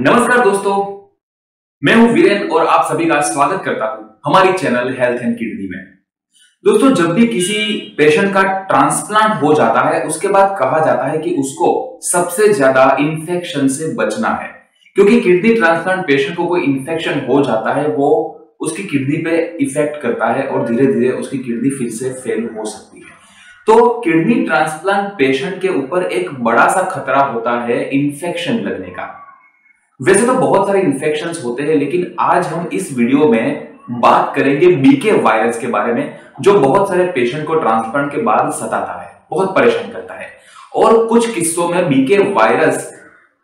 नमस्कार दोस्तों, मैं हूँ वीरेन और आप सभी का स्वागत करता हूँ हमारी चैनल हेल्थ एंड किडनी में। दोस्तों, जब भी किसी पेशेंट का ट्रांसप्लांट हो जाता है, उसके बाद कहा जाता है कि उसको सबसे ज़्यादा इंफेक्शन से बचना है। क्योंकि किडनी ट्रांसप्लांट पेशेंट को कोई इंफेक्शन हो जाता है, वो उसकी किडनी पे इफ़ेक्ट करता है और धीरे धीरे उसकी किडनी फिर से फेल हो सकती है। तो किडनी ट्रांसप्लांट पेशेंट के ऊपर एक बड़ा सा खतरा होता है इंफेक्शन लगने का। वैसे तो बहुत सारे इंफेक्शन होते हैं, लेकिन आज हम इस वीडियो में बात करेंगे बीके वायरस के बारे में, जो बहुत सारे पेशेंट को ट्रांसप्लांट के बाद सताता है, बहुत परेशान करता है। और कुछ किस्सों में बीके वायरस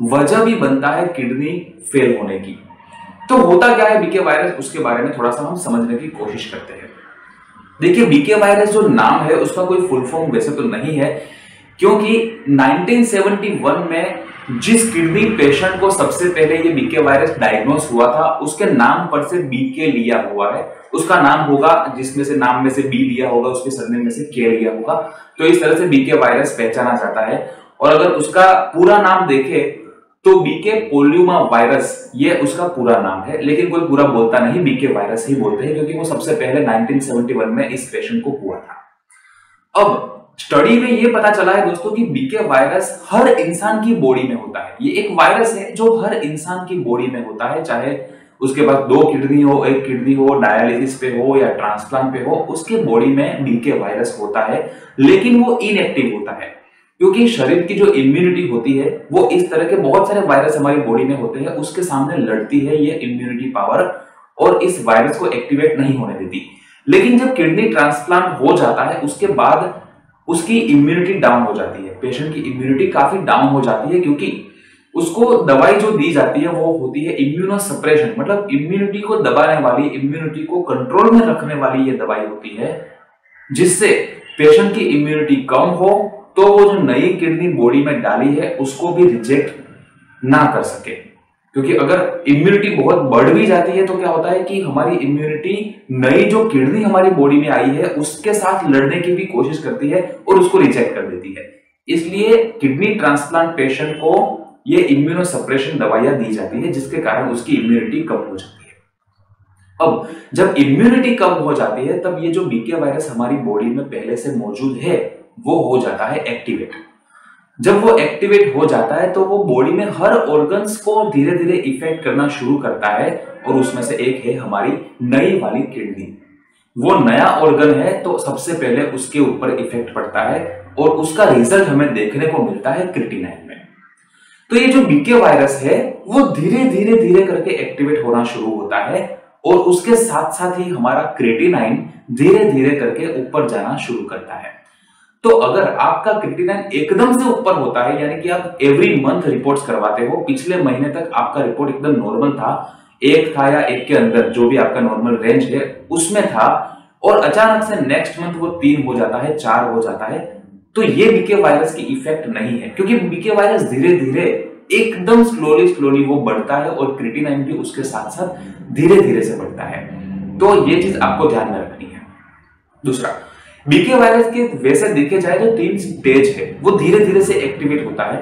वजह भी बनता है किडनी फेल होने की। तो होता क्या है बीके वायरस उसके बारे में थोड़ा सा हम समझने की कोशिश करते हैं। देखिए बीके वायरस जो नाम है, उसका कोई फुल फॉर्म वैसे तो नहीं है, क्योंकि 1971 में जिस किडनी पेशेंट को सबसे पहले ये बीके वायरस डायग्नोस हुआ था, उसके नाम पर से बीके लिया हुआ है। उसका नाम होगा, जिसमें से नाम में से बी लिया होगा, उसके सरनेम में से के लिया होगा। तो इस तरह से बीके वायरस पहचाना जाता है। और अगर उसका पूरा नाम देखे तो बीके पोल्यूमा वायरस ये उसका पूरा नाम है। लेकिन कोई पूरा बोलता नहीं बीके वायरस ही बोलते हैं, क्योंकि वो सबसे पहले 1971 में इस पेशेंट को हुआ था। अब स्टडी में ये पता चला है दोस्तों कि बीके वायरस हर इंसान की बॉडी में होता है। ये एक वायरस है जो हर इंसान की बॉडी में होता है, चाहे उसके पास दो किडनी हो, एक किडनी हो डायलिसिस पे हो या ट्रांसप्लांट पे हो, उसके बॉडी में बीके वायरस होता है, लेकिन वो इनएक्टिव होता है। क्योंकि शरीर की जो इम्यूनिटी होती है, वो इस तरह के बहुत सारे वायरस हमारी बॉडी में होते हैं, उसके सामने लड़ती है ये इम्यूनिटी पावर और इस वायरस को एक्टिवेट नहीं होने देती। लेकिन जब किडनी ट्रांसप्लांट हो जाता है, उसके बाद उसकी इम्यूनिटी डाउन हो जाती है। पेशेंट की इम्यूनिटी काफ़ी डाउन हो जाती है क्योंकि उसको दवाई जो दी जाती है, वो होती है इम्यूनो सप्रेशन मतलब इम्यूनिटी को दबाने वाली इम्यूनिटी को कंट्रोल में रखने वाली ये दवाई होती है, जिससे पेशेंट की इम्यूनिटी कम हो तो वो जो नई किडनी बॉडी में डाली है, उसको भी रिजेक्ट ना कर सके। क्योंकि अगर इम्यूनिटी बहुत बढ़ भी जाती है तो क्या होता है कि हमारी इम्यूनिटी नई जो किडनी हमारी बॉडी में आई है, उसके साथ लड़ने की भी कोशिश करती है और उसको रिजेक्ट कर देती है। इसलिए किडनी ट्रांसप्लांट पेशेंट को ये इम्यूनो सप्रेशन दवाइयाँ दी जाती है, जिसके कारण उसकी इम्यूनिटी कम हो जाती है। अब, जब इम्यूनिटी कम हो जाती है, तब ये जो बीके वायरस हमारी बॉडी में पहले से मौजूद है, वो हो जाता है एक्टिवेट जब वो एक्टिवेट हो जाता है तो वो बॉडी में हर ऑर्गन्स को धीरे धीरे इफ़ेक्ट करना शुरू करता है और उसमें से एक है हमारी नई वाली किडनी वो नया ऑर्गन है तो सबसे पहले उसके ऊपर इफ़ेक्ट पड़ता है और उसका रिज़ल्ट हमें देखने को मिलता है क्रिटिनाइन में। तो ये जो बीके वायरस है, वो धीरे धीरे धीरे करके एक्टिवेट होना शुरू होता है और उसके साथ साथ ही हमारा क्रेटिनाइन धीरे धीरे करके ऊपर जाना शुरू करता है। तो अगर आपका क्रिटिनाइन एकदम से ऊपर होता है, यानी कि आप एवरी मंथ रिपोर्ट्स करवाते हो, पिछले महीने तक आपका रिपोर्ट एकदम नॉर्मल था, एक था या एक के अंदर, जो भी आपका नॉर्मल रेंज है, उसमें था, और अचानक से नेक्स्ट मंथ वो तीन हो जाता है, चार हो जाता है तो ये बीके वायरस की इफ़ेक्ट नहीं है। क्योंकि बीके वायरस धीरे धीरे एकदम स्लोली स्लोली वो बढ़ता है, और क्रिटिनाइन भी उसके साथ साथ धीरे धीरे से बढ़ता है। तो ये चीज़ आपको ध्यान में रखनी है। दूसरा बीके वायरस के वैसे देखे जाए तो तीन स्टेज है। वो धीरे धीरे से एक्टिवेट होता है।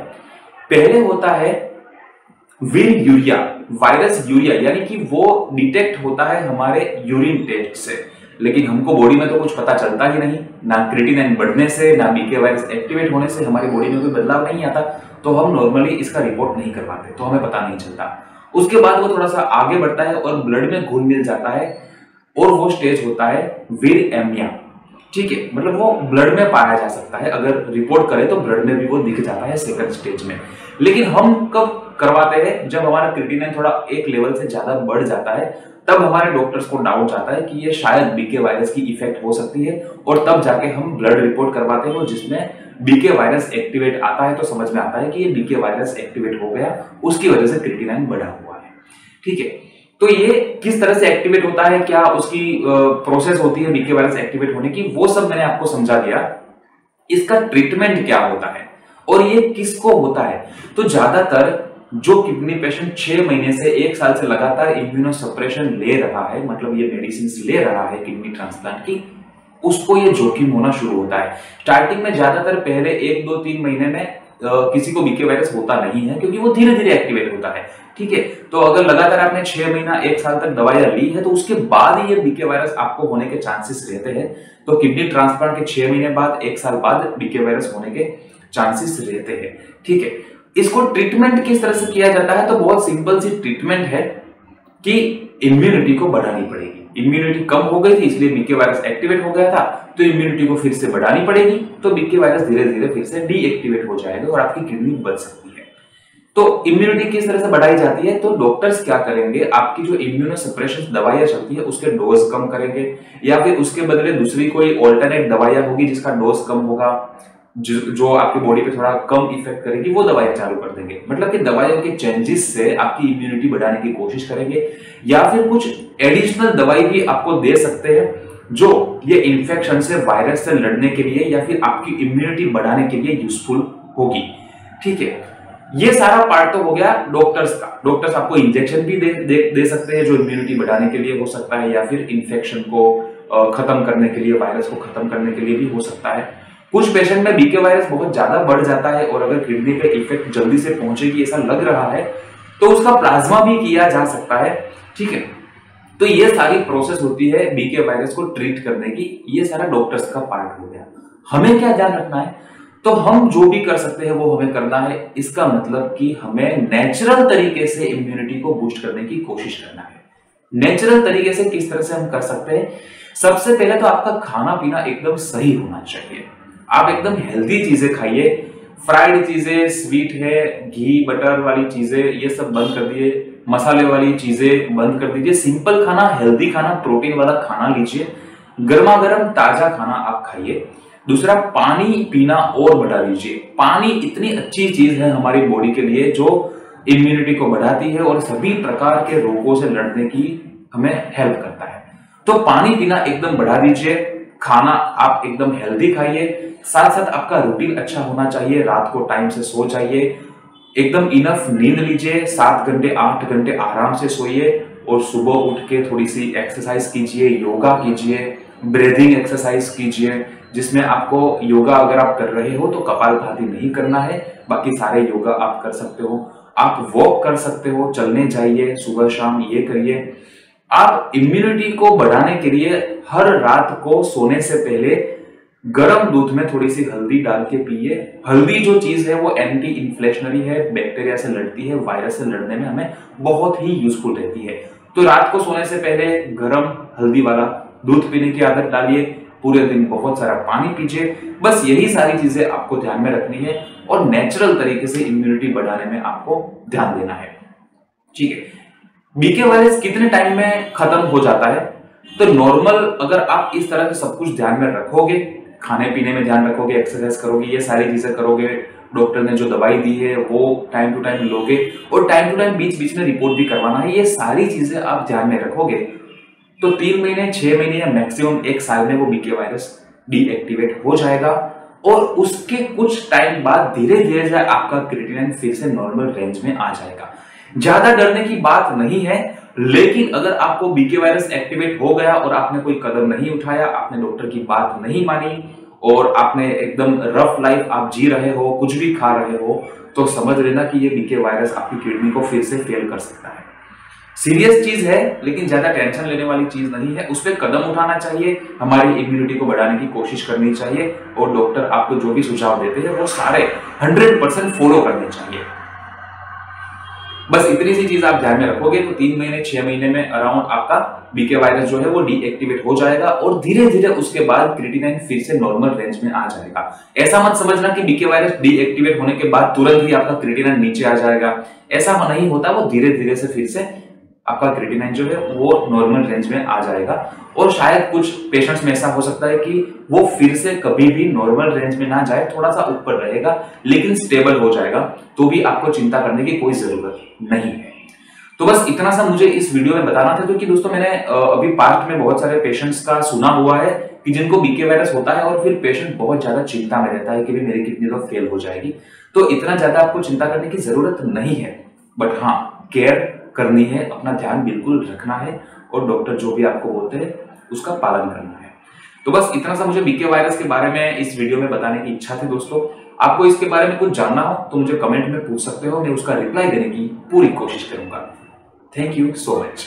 पहले होता है विल यूरिया वायरस यूरिया यानी कि वो डिटेक्ट होता है हमारे यूरिन टेस्ट से। लेकिन हमको बॉडी में तो कुछ पता चलता ही नहीं। ना क्रिटिनाइन बढ़ने से, ना बीके वायरस एक्टिवेट होने से हमारी बॉडी में कोई बदलाव नहीं आता। तो हम नॉर्मली इसका रिपोर्ट नहीं कर पाते तो हमें पता नहीं चलता। उसके बाद वो थोड़ा सा आगे बढ़ता है और ब्लड में घुल मिल जाता है और वो स्टेज होता है विर एमिया ठीक है मतलब वो ब्लड में पाया जा सकता है, अगर रिपोर्ट करें तो ब्लड में भी वो दिख जाता है सेकंड स्टेज में। लेकिन हम कब करवाते हैं? जब हमारा क्रिटिनाइन थोड़ा एक लेवल से ज़्यादा बढ़ जाता है, तब हमारे डॉक्टर्स को डाउट आता है कि ये शायद बीके वायरस की इफ़ेक्ट हो सकती है, और तब जाके हम ब्लड रिपोर्ट करवाते हैं जिसमें बीके वायरस एक्टिवेट आता है तो समझ में आता है कि ये बीके वायरस एक्टिवेट हो गया, उसकी वजह से क्रिटिनाइन बढ़ा हुआ है। ठीक है तो ये किस तरह से एक्टिवेट होता है? क्या उसकी प्रोसेस होती है बीके वायरस एक्टिवेट होने की? वो सब मैंने आपको समझा दिया। इसका ट्रीटमेंट क्या होता है? और ये किसको होता है? तो ज़्यादातर जो किडनी पेशेंट छह महीने से, एक साल से लगातार इम्यूनो सप्रेशन ले रहा है मतलब ये मेडिसिन ले रहा है किडनी ट्रांसप्लांट की, उसको ये जोखिम होना शुरू होता है। स्टार्टिंग में ज़्यादातर पहले एक, दो, तीन महीने में किसी को बीके वायरस होता नहीं है, क्योंकि वो धीरे धीरे एक्टिवेट होता है। ठीक है? तो अगर लगातार आपने छह महीना, एक साल तक दवाइयाँ ली है तो उसके बाद ये बीके वायरस आपको होने के चांसेस रहते हैं। तो किडनी ट्रांसप्लांट के छह महीने बाद, एक साल बाद बीके वायरस होने के चांसेस रहते हैं। ठीक है? इसको ट्रीटमेंट किस तरह से किया जाता है? तो बहुत सिंपल सी ट्रीटमेंट है कि इम्यूनिटी को बढ़ानी पड़ेगी। इम्यूनिटी कम हो गई थी, इसलिए बीके वायरस एक्टिवेट हो गया था तो इम्यूनिटी को फिर से बढ़ानी पड़ेगी। तो बीके वायरस धीरे धीरे फिर से डीएक्टिवेट हो जाएगा और आपकी किडनी बच सकती है। तो इम्यूनिटी किस तरह से बढ़ाई जाती है? तो डॉक्टर्स क्या करेंगे? आपकी जो इम्यूनो सप्रेशन दवाइयाँ चलती है उसके डोज कम करेंगे। या फिर उसके बदले दूसरी कोई ऑल्टरनेट दवाइयाँ होगी जिसका डोज कम होगा जो, जो आपकी बॉडी पे थोड़ा कम इफ़ेक्ट करेगी वो दवाइयाँ चालू कर देंगे। मतलब कि दवाइयों के चेंजेस से आपकी इम्यूनिटी बढ़ाने की कोशिश करेंगे। या फिर कुछ एडिशनल दवाई भी आपको दे सकते हैं जो ये इन्फेक्शन से वायरस से लड़ने के लिए या फिर आपकी इम्यूनिटी बढ़ाने के लिए यूजफुल होगी। ठीक है? ये सारा पार्ट तो हो गया डॉक्टर्स का। डॉक्टर्स आपको इंजेक्शन भी दे, दे दे सकते हैं जो इम्यूनिटी बढ़ाने के लिए हो सकता है या फिर इन्फेक्शन को खत्म करने के लिए वायरस को खत्म करने के लिए भी हो सकता है। कुछ पेशेंट में बीके वायरस बहुत ज़्यादा बढ़ जाता है और अगर किडनी पे इफ़ेक्ट जल्दी से पहुंचेगी ऐसा लग रहा है तो उसका प्लाज्मा भी किया जा सकता है। ठीक है? तो ये सारी प्रोसेस होती है बीके वायरस को ट्रीट करने की। ये सारा डॉक्टर्स का पार्ट हो गया। हमें क्या ध्यान रखना है? तो हम जो भी कर सकते हैं, वो हमें करना है। इसका मतलब कि हमें नेचुरल तरीके से इम्यूनिटी को बूस्ट करने की कोशिश करना है। नेचुरल तरीके से किस तरह से हम कर सकते हैं? सबसे पहले तो आपका खाना पीना एकदम सही होना चाहिए। आप एकदम हेल्दी चीज़ें खाइए। फ्राइड चीज़ें स्वीट है, घी बटर वाली चीज़ें, ये सब बंद कर दिए। मसाले वाली चीज़ें बंद कर दीजिए। सिंपल खाना हेल्दी खाना प्रोटीन वाला खाना लीजिए। गर्मा गर्म ताज़ा खाना आप खाइए। दूसरा, पानी पीना और बढ़ा लीजिए पानी इतनी अच्छी चीज़ है हमारी बॉडी के लिए जो इम्यूनिटी को बढ़ाती है और सभी प्रकार के रोगों से लड़ने की हमें हेल्प करता है। तो पानी पीना एकदम बढ़ा दीजिए, खाना आप एकदम हेल्दी खाइए साथ साथ आपका रूटीन अच्छा होना चाहिए, रात को टाइम से सो जाइए, एकदम इनफ नींद लीजिए, सात घंटे, आठ घंटे आराम से सोइए और सुबह उठ के थोड़ी सी एक्सरसाइज कीजिए योगा कीजिए ब्रीदिंग एक्सरसाइज कीजिए जिसमें आपको योगा अगर आप कर रहे हो तो कपाल भाती नहीं करना है। बाकी सारे योगा आप कर सकते हो। आप वॉक कर सकते हो, चलने जाइए, सुबह शाम ये करिए। आप इम्यूनिटी को बढ़ाने के लिए हर रात को सोने से पहले गर्म दूध में थोड़ी सी हल्दी डाल के पिए। हल्दी जो चीज़ है, वो एंटी इन्फ्लेशनरी है बैक्टीरिया से लड़ती है वायरस से लड़ने में हमें बहुत ही यूजफुल रहती है। तो रात को सोने से पहले गर्म हल्दी वाला दूध पीने की आदत डालिए। पूरे दिन बहुत सारा पानी पीजिए। बस यही सारी चीज़ें आपको ध्यान में रखनी है और नेचुरल तरीके से इम्यूनिटी बढ़ाने में आपको ध्यान देना है। ठीक है। बीके वायरस कितने टाइम में खत्म हो जाता है? तो नॉर्मल अगर आप इस तरह से सब कुछ ध्यान में रखोगे, खाने पीने में ध्यान रखोगे एक्सरसाइज करोगे, ये सारी चीज़ें करोगे डॉक्टर ने जो दवाई दी है, वो टाइम टू टाइम लोगे और टाइम टू टाइम बीच बीच में रिपोर्ट भी करवाना है, ये सारी चीज़ें आप ध्यान में रखोगे तो तीन महीने, छह महीने या मैक्सिमम एक साल में वो बीके वायरस डीएक्टिवेट हो जाएगा और उसके कुछ टाइम बाद धीरे धीरे आपका क्रिटिनाइन फिर से नॉर्मल रेंज में आ जाएगा। ज़्यादा डरने की बात नहीं है, लेकिन अगर आपको बीके वायरस एक्टिवेट हो गया और आपने कोई कदम नहीं उठाया, आपने डॉक्टर की बात नहीं मानी और आपने एकदम रफ लाइफ आप जी रहे हो, कुछ भी खा रहे हो तो समझ लेना कि ये बीके वायरस आपकी किडनी को फिर से फेल कर सकता है। सीरियस चीज़ है, लेकिन ज़्यादा टेंशन लेने वाली चीज़ नहीं है। उस पर कदम उठाना चाहिए, हमारी इम्यूनिटी को बढ़ाने की कोशिश करनी चाहिए, और डॉक्टर आपको जो भी सुझाव देते हैं, वो सारे हंड्रेड परसेंट फॉलो करने चाहिए। बस इतनी सी चीज़ आप ध्यान में रखोगे तो तीन महीने, छह महीने में अराउंड आपका बीके वायरस जो है, वो डीएक्टिवेट हो जाएगा, और धीरे धीरे उसके बाद क्रिटिनाइन फिर से नॉर्मल रेंज में आ जाएगा। ऐसा मत समझना कि बीके वायरस डीएक्टिवेट होने के बाद तुरंत ही आपका क्रिटिनाइन नीचे आ जाएगा। ऐसा नहीं होता, वो धीरे धीरे से फिर से आपका क्रिटिनाइन जो है वो नॉर्मल रेंज में आ जाएगा। और शायद कुछ पेशेंट्स में ऐसा हो सकता है कि वो फिर से कभी भी नॉर्मल रेंज में ना जाए थोड़ा सा ऊपर रहेगा, लेकिन स्टेबल हो जाएगा तो भी आपको चिंता करने की कोई ज़रूरत नहीं है। तो बस इतना सा मुझे इस वीडियो में बताना था, क्योंकि दोस्तों मैंने अभी पास्ट में बहुत सारे पेशेंट्स का सुना हुआ है कि जिनको बीके वायरस होता है और फिर पेशेंट बहुत ज़्यादा चिंता में रहता है कि मेरी किडनी तो फेल हो जाएगी। तो इतना ज़्यादा आपको चिंता करने की ज़रूरत नहीं है। बट हाँ केयर करनी है, अपना ध्यान बिल्कुल रखना है और डॉक्टर जो भी आपको बोलते हैं, उसका पालन करना है। तो बस इतना सा मुझे बीके वायरस के बारे में इस वीडियो में बताने की इच्छा थी दोस्तों। आपको इसके बारे में कुछ जानना हो तो मुझे कमेंट में पूछ सकते हो, मैं उसका रिप्लाई देने की पूरी कोशिश करूँगा। Thank you so much